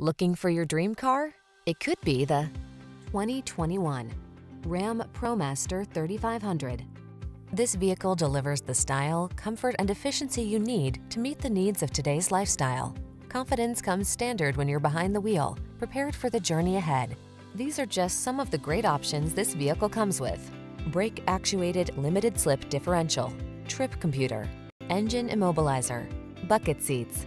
Looking for your dream car? It could be the 2021 Ram ProMaster 3500. This vehicle delivers the style, comfort, and efficiency you need to meet the needs of today's lifestyle. Confidence comes standard when you're behind the wheel, prepared for the journey ahead. These are just some of the great options this vehicle comes with. Brake actuated limited slip differential, trip computer, engine immobilizer, bucket seats.